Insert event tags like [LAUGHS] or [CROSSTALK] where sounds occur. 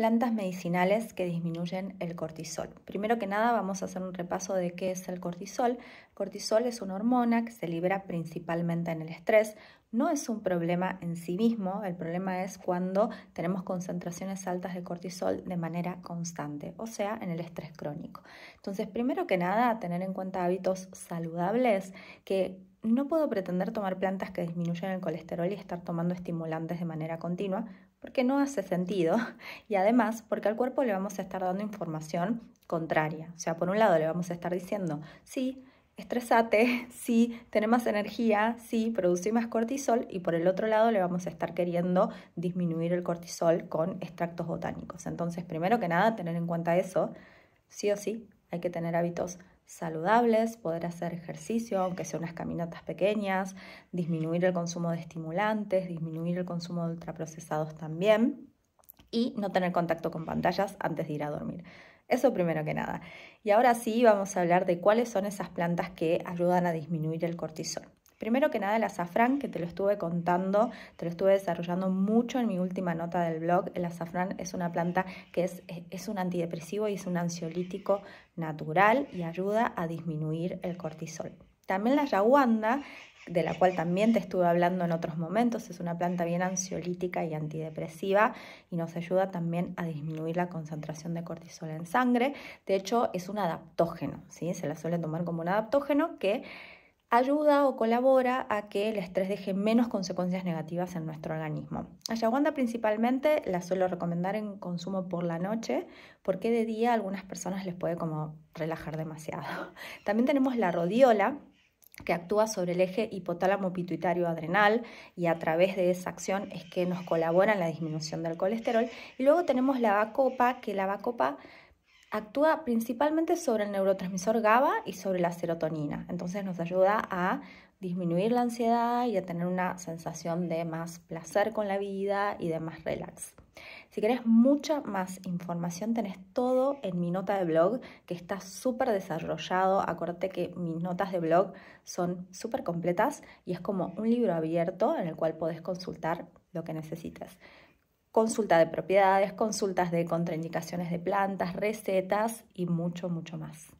Plantas medicinales que disminuyen el cortisol. Primero que nada vamos a hacer un repaso de qué es el cortisol. cortisol es una hormona que se libera principalmente en el estrés. No es un problema en sí mismo, el problema es cuando tenemos concentraciones altas de cortisol de manera constante, o sea, en el estrés crónico. Entonces, primero que nada, tener en cuenta hábitos saludables que no puedo pretender tomar plantas que disminuyen el colesterol y estar tomando estimulantes de manera continua porque no hace sentido [LAUGHS] y además porque al cuerpo le vamos a estar dando información contraria. O sea, por un lado le vamos a estar diciendo, sí, estresate, [LAUGHS] sí, tenés más energía, sí, produce más cortisol y por el otro lado le vamos a estar queriendo disminuir el cortisol con extractos botánicos. Entonces, primero que nada, tener en cuenta eso, sí o sí, hay que tener hábitos saludables, poder hacer ejercicio, aunque sea unas caminatas pequeñas, disminuir el consumo de estimulantes, disminuir el consumo de ultraprocesados también y no tener contacto con pantallas antes de ir a dormir. Eso primero que nada. Y ahora sí vamos a hablar de cuáles son esas plantas que ayudan a disminuir el cortisol. Primero que nada el azafrán, que te lo estuve contando, te lo estuve desarrollando mucho en mi última nota del blog. El azafrán es una planta que es, es un antidepresivo y es un ansiolítico natural y ayuda a disminuir el cortisol. También la yaguanda, de la cual también te estuve hablando en otros momentos, es una planta bien ansiolítica y antidepresiva y nos ayuda también a disminuir la concentración de cortisol en sangre. De hecho, es un adaptógeno, ¿sí? se la suele tomar como un adaptógeno que ayuda o colabora a que el estrés deje menos consecuencias negativas en nuestro organismo. Ayahuasca principalmente la suelo recomendar en consumo por la noche porque de día a algunas personas les puede como relajar demasiado. [LAUGHS] También tenemos la rodiola que actúa sobre el eje hipotálamo pituitario adrenal y a través de esa acción es que nos colabora en la disminución del colesterol. Y luego tenemos la bacopa, que la bacopa actúa principalmente sobre el neurotransmisor GABA y sobre la serotonina. Entonces nos ayuda a disminuir la ansiedad y a tener una sensación de más placer con la vida y de más relax. Si querés mucha más información, tenés todo en mi nota de blog, que está súper desarrollado. Acuérdate que mis notas de blog son súper completas y es como un libro abierto en el cual podés consultar lo que necesites consulta de propiedades, consultas de contraindicaciones de plantas, recetas y mucho, mucho más.